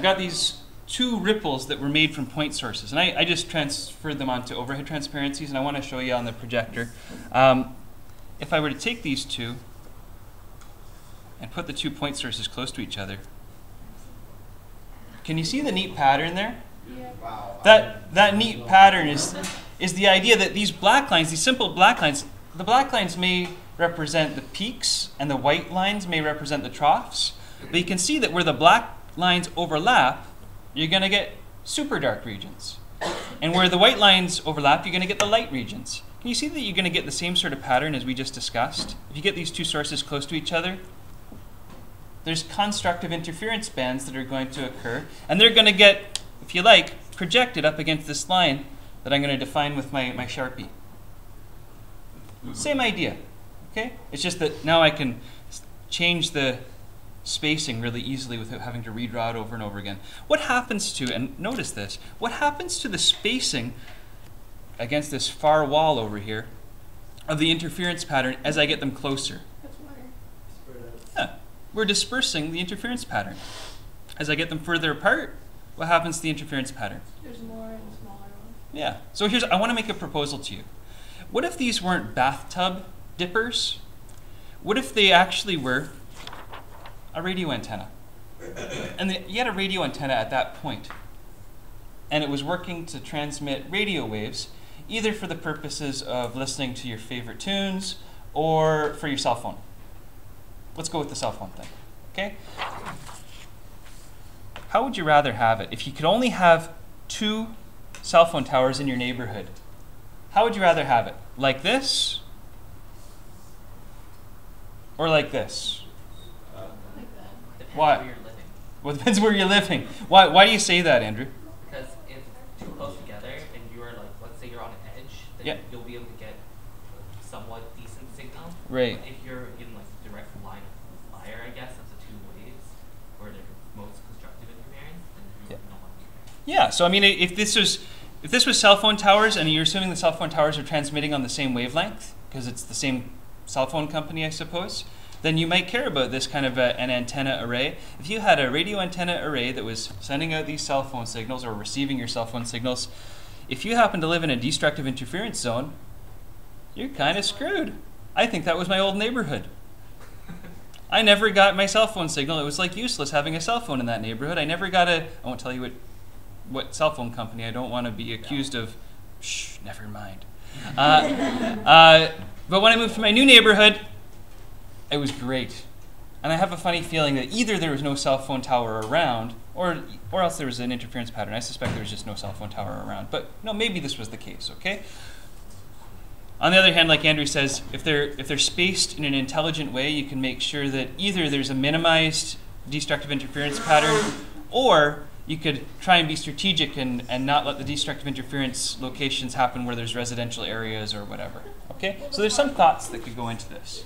I've got these two ripples that were made from point sources, and I, I just transferred them onto overhead transparencies, and I want to show you on the projector. Um, if I were to take these two and put the two point sources close to each other, can you see the neat pattern there? Yeah. Wow. That, that neat pattern is, is the idea that these black lines, these simple black lines, the black lines may represent the peaks and the white lines may represent the troughs. But you can see that where the black lines overlap, you're going to get super dark regions. And where the white lines overlap, you're going to get the light regions. Can you see that you're going to get the same sort of pattern as we just discussed? If you get these two sources close to each other, there's constructive interference bands that are going to occur, and they're going to get, if you like, projected up against this line that I'm going to define with my, my Sharpie. Same idea, okay? It's just that now I can change the spacing really easily without having to redraw it over and over again. What happens to, and notice this, what happens to the spacing against this far wall over here of the interference pattern as I get them closer? Yeah, we're dispersing the interference pattern. As I get them further apart, what happens to the interference pattern? There's more and smaller ones. Yeah. So here's I want to make a proposal to you. What if these weren't bathtub dippers? What if they actually were a radio antenna? And the, you had a radio antenna at that point. point, and it was working to transmit radio waves, either for the purposes of listening to your favorite tunes or for your cell phone. Let's go with the cell phone thing. Okay? How would you rather have it? If you could only have two cell phone towers in your neighborhood, how would you rather have it? Like this? Or like this? Why? where you're living. Well, it depends where you're living. Why, why do you say that, Andrew? Because if too close together and you are like, let's say you're on an edge, then Yeah. you'll be able to get somewhat decent signal. Right. But if you're in like direct line of fire, I guess, of the two waves, where they're most constructive interference, then Yeah. don't want to be there. Yeah, so I mean, if this was if this was cell phone towers, and you're assuming the cell phone towers are transmitting on the same wavelength because it's the same cell phone company, I suppose, then you might care about this kind of a, an antenna array. If you had a radio antenna array that was sending out these cell phone signals or receiving your cell phone signals, if you happen to live in a destructive interference zone, you're kind of screwed. I think that was my old neighborhood. I never got my cell phone signal. It was like useless having a cell phone in that neighborhood. I never got a. I won't tell you what what cell phone company. I don't want to be accused of. Shh, never mind. Uh, uh, but when I moved to my new neighborhood, it was great. And I have a funny feeling that either there was no cell phone tower around, or or else there was an interference pattern. I suspect there was just no cell phone tower around. But no, maybe this was the case. Okay. On the other hand, like Andrew says, if they're if they're spaced in an intelligent way, you can make sure that either there's a minimized destructive interference pattern, or you could try and be strategic and, and not let the destructive interference locations happen where there's residential areas or whatever. Okay? So there's some thoughts that could go into this.